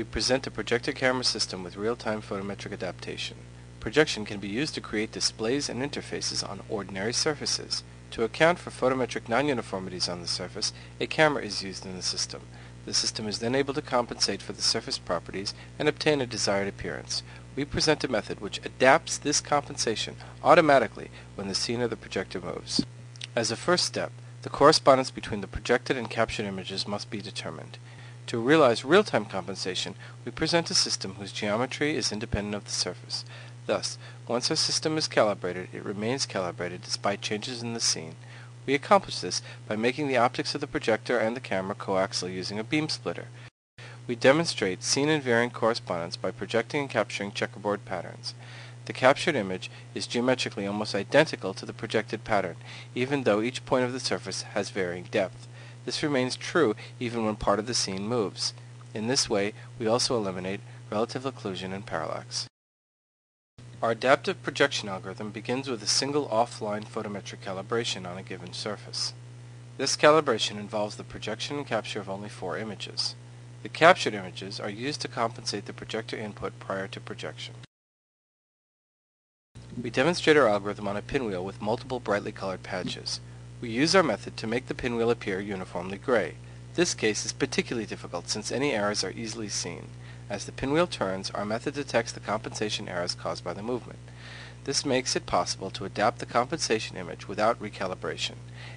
we present a projector camera system with real-time photometric adaptation. Projection can be used to create displays and interfaces on ordinary surfaces. To account for photometric non-uniformities on the surface, a camera is used in the system. The system is then able to compensate for the surface properties and obtain a desired appearance. We present a method which adapts this compensation automatically when the scene or the projector moves. As a first step, the correspondence between the projected and captured images must be determined. To realize real-time compensation, we present a system whose geometry is independent of the surface. Thus, once our system is calibrated, it remains calibrated despite changes in the scene. We accomplish this by making the optics of the projector and the camera coaxial using a beam splitter. We demonstrate scene invariant correspondence by projecting and capturing checkerboard patterns. The captured image is geometrically almost identical to the projected pattern, even though each point of the surface has varying depth. This remains true even when part of the scene moves. In this way, we also eliminate relative occlusion and parallax. Our adaptive projection algorithm begins with a single offline photometric calibration on a given surface. This calibration involves the projection and capture of only four images. The captured images are used to compensate the projector input prior to projection. We demonstrate our algorithm on a pinwheel with multiple brightly colored patches. We use our method to make the pinwheel appear uniformly gray. This case is particularly difficult since any errors are easily seen. As the pinwheel turns, our method detects the compensation errors caused by the movement. This makes it possible to adapt the compensation image without recalibration.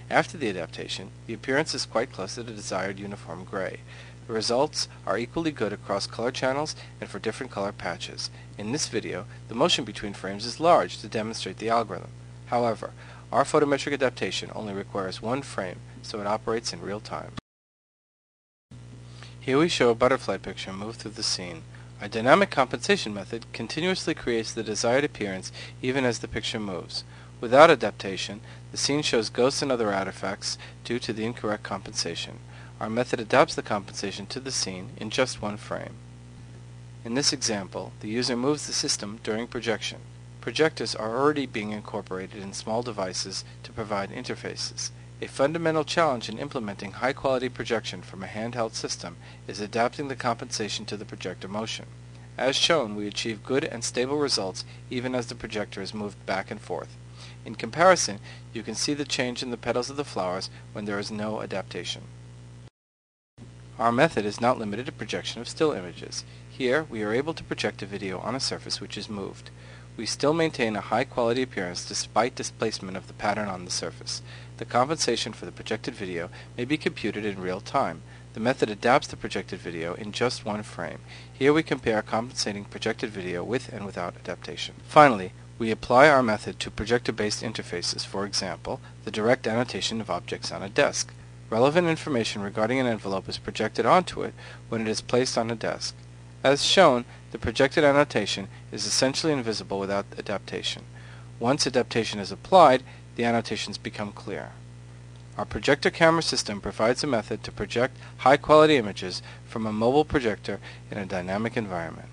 After the adaptation, the appearance is quite close to the desired uniform gray. The results are equally good across color channels and for different color patches. In this video, the motion between frames is large to demonstrate the algorithm. However, our photometric adaptation only requires one frame, so it operates in real time. Here we show a butterfly picture move through the scene. Our dynamic compensation method continuously creates the desired appearance even as the picture moves. Without adaptation, the scene shows ghosts and other artifacts due to the incorrect compensation. Our method adapts the compensation to the scene in just one frame. In this example, the user moves the system during projection. Projectors are already being incorporated in small devices to provide interfaces. A fundamental challenge in implementing high-quality projection from a handheld system is adapting the compensation to the projector motion. As shown, we achieve good and stable results even as the projector is moved back and forth. In comparison, you can see the change in the petals of the flowers when there is no adaptation. Our method is not limited to projection of still images. Here, we are able to project a video on a surface which is moved. We still maintain a high quality appearance despite displacement of the pattern on the surface. The compensation for the projected video may be computed in real time. The method adapts the projected video in just one frame. Here we compare compensating projected video with and without adaptation. Finally, we apply our method to projector-based interfaces, for example, the direct annotation of objects on a desk. Relevant information regarding an envelope is projected onto it when it is placed on a desk. As shown, the projected annotation is essentially invisible without adaptation. Once adaptation is applied, the annotations become clear. Our projector camera system provides a method to project high-quality images from a mobile projector in a dynamic environment.